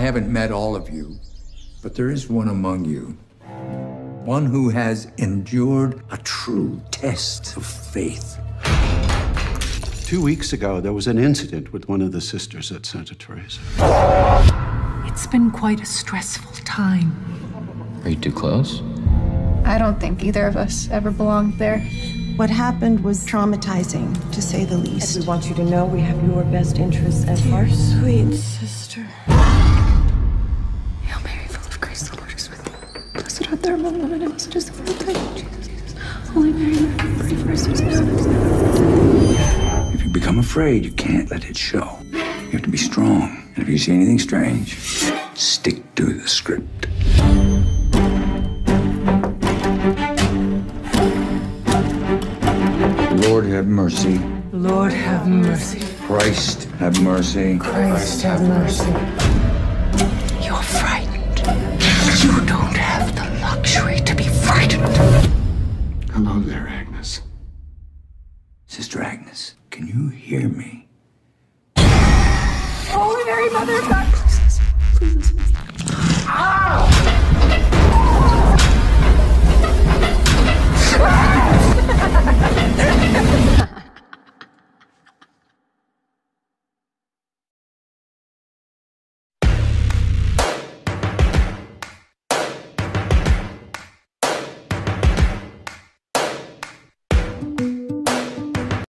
I haven't met all of you, but there is one among you. One who has endured a true test of faith. Two weeks ago, there was an incident with one of the sisters at Santa Teresa. It's been quite a stressful time. Are you too close? I don't think either of us ever belonged there. What happened was traumatizing, to say the least. We want you to know we have your best interests at heart. Sweet sister. Blessed art thou among women, and blessed is the fruit of thy Jesus. Jesus. Holy Mary, Mother pray for us sinners. If you become afraid, you can't let it show. You have to be strong. And if you see anything strange, stick to the script. Lord have mercy. Lord have mercy. Christ have mercy. Christ have mercy. You're frightened. Sister Agnes, can you hear me? Holy Mary, Mother of God, please. Please listen.